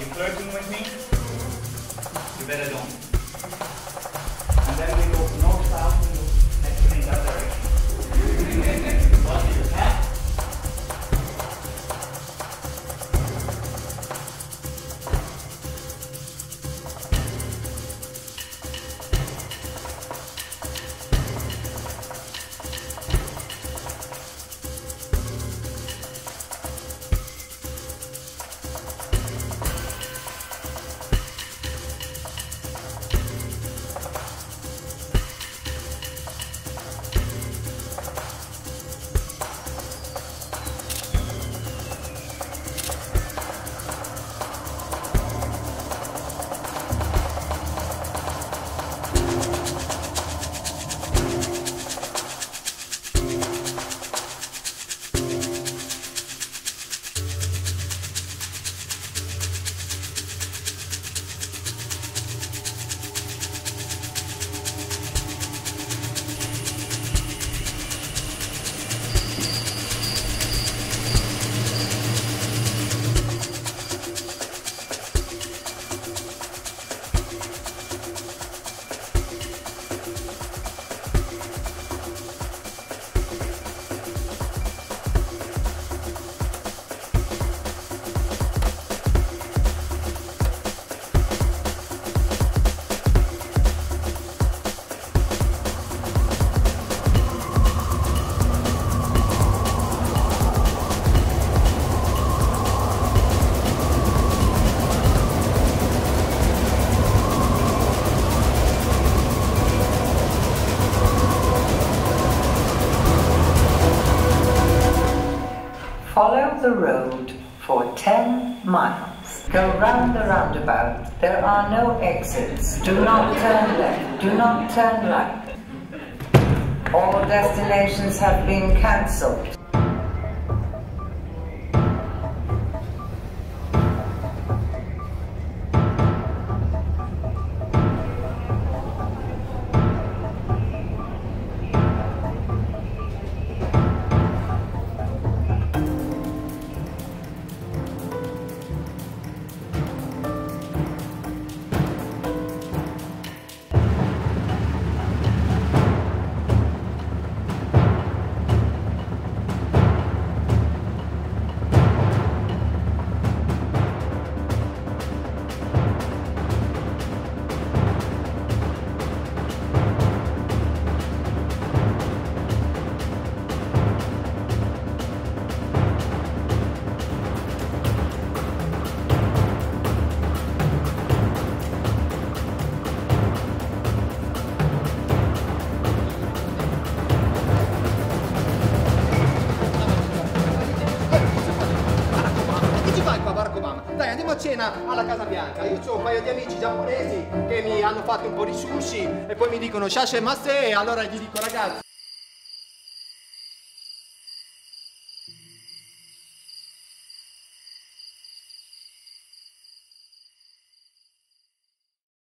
you flirting with me? You better don't. And then we go north, south, and next to in that direction. The road for 10 miles. Go round the roundabout. There are no exits. Do not turn left. Do not turn right. All destinations have been cancelled. Dai andiamo a cena alla Casa Bianca. Io ho un paio di amici giapponesi che mi hanno fatto un po' di sushi e poi mi dicono shashe e allora gli dico ragazzi